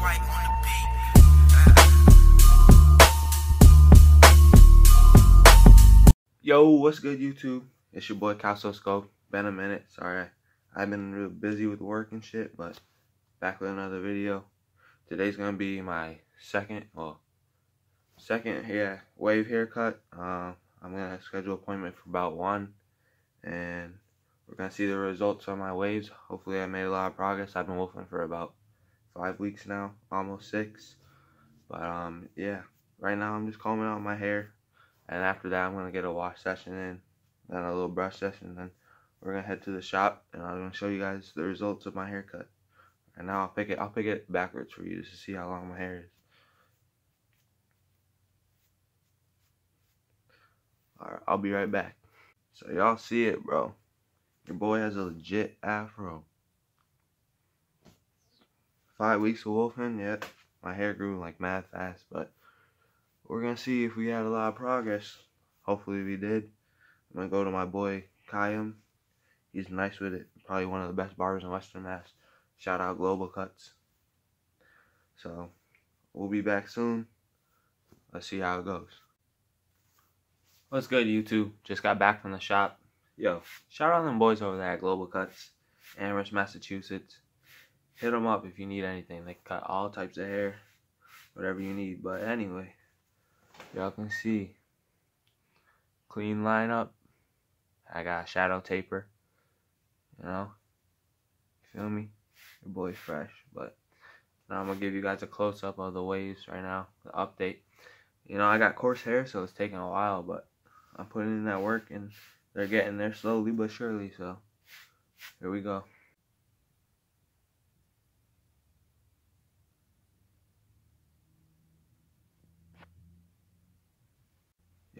White on the beat. Yo, what's good, YouTube? It's your boy Calsoscope. Been a minute. Sorry, I've been real busy with work and shit, but back with another video. Today's gonna be my second, well, second, yeah, wave haircut. Uh, I'm gonna schedule appointment for about one, and we're gonna see the results on my waves. Hopefully, I made a lot of progress. I've been wolfing for about five weeks now, almost six. But um, yeah, right now I'm just combing out my hair and after that I'm gonna get a wash session in, then a little brush session, then we're gonna head to the shop and I'm gonna show you guys the results of my haircut. And now I'll pick it I'll pick it backwards for you just to see how long my hair is. Alright, I'll be right back. So y'all see it, bro. Your boy has a legit afro. Five weeks of wolfing, yep. My hair grew like mad fast, but we're gonna see if we had a lot of progress. Hopefully we did. I'm gonna go to my boy Kayam. He's nice with it. Probably one of the best barbers in Western Mass. Shout out Global Cuts. So we'll be back soon. Let's see how it goes. What's good, YouTube? Just got back from the shop. Yo, shout out them boys over there at Global Cuts, Amherst, Massachusetts. Hit them up if you need anything. They cut all types of hair, whatever you need. But anyway, y'all can see. Clean lineup. I got a shadow taper you know? Feel me? Your boy's fresh. But now i'm gonna give you guys a close-up of the waves right now the update. You know i got coarse hair so it's taking a while but i'm putting in that work and they're getting there slowly but surely so here we go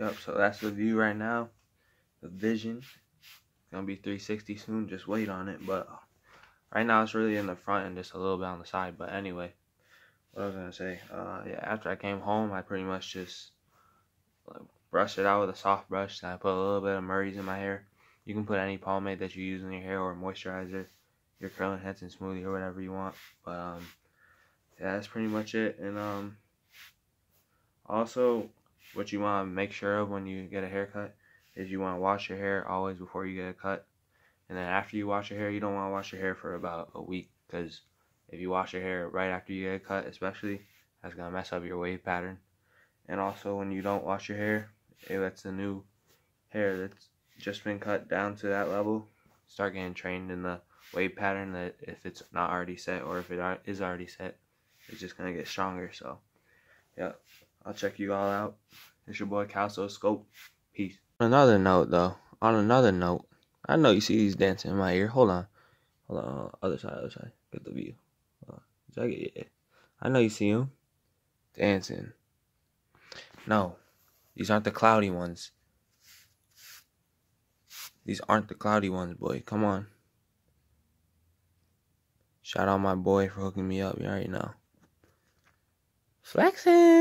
Yep, so that's the view right now. The vision. It's gonna be 360 soon, just wait on it. But right now it's really in the front and just a little bit on the side. But anyway, what I was gonna say, uh, yeah, after I came home, I pretty much just like, brushed it out with a soft brush. And I put a little bit of Murray's in my hair. You can put any pomade that you use in your hair or moisturizer, your curl enhancing smoothie or whatever you want. But um, yeah, that's pretty much it. And um, also what you want to make sure of when you get a haircut is you want to wash your hair always before you get a cut. And then after you wash your hair, you don't want to wash your hair for about a week because if you wash your hair right after you get a cut, especially, that's going to mess up your wave pattern. And also, when you don't wash your hair, it lets the new hair that's just been cut down to that level start getting trained in the wave pattern that if it's not already set or if it is already set, it's just going to get stronger. So, yeah. I'll check you all out. It's your boy Calso Scope. Peace. On another note, though, on another note, I know you see these dancing in my ear. Hold on. Hold on. Uh, other side, other side. Get the view. Yeah. I know you see them. Dancing. No. These aren't the cloudy ones. These aren't the cloudy ones, boy. Come on. Shout out my boy for hooking me up. You already know. Flexing.